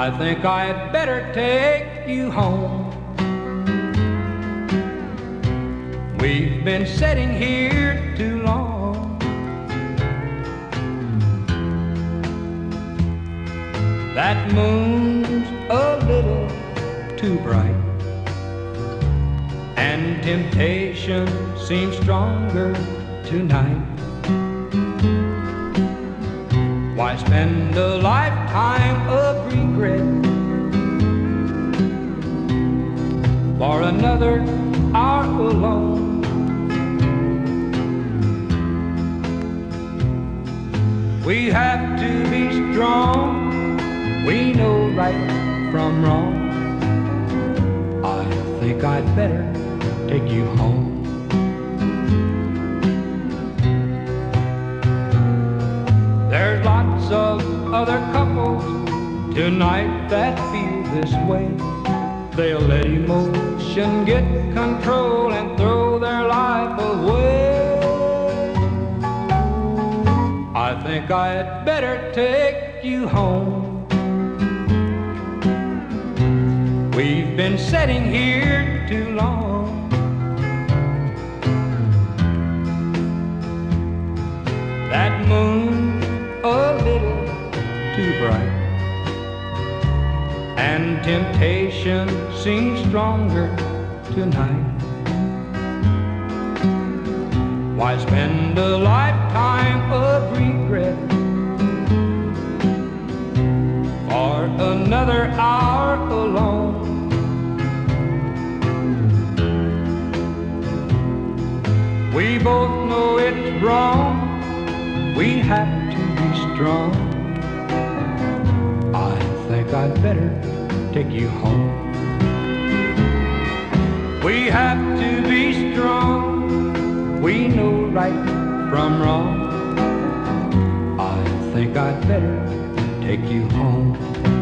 I think I'd better take you home. We've been sitting here too long. That moon's a little too bright, and temptation seems stronger tonight. Why spend a lifetime another hour alone? We have to be strong. We know right from wrong. I think I'd better take you home. There's lots of other couples tonight that feel this way. They'll let emotion get control and throw their life away. I think I'd better take you home. We've been sitting here too long. That moon a little too bright, and temptation seems stronger tonight. Why spend a lifetime of regret for another hour alone? We both know it's wrong. We have to be strong. I'd better take you home. We have to be strong. We know right from wrong. I think I'd better take you home.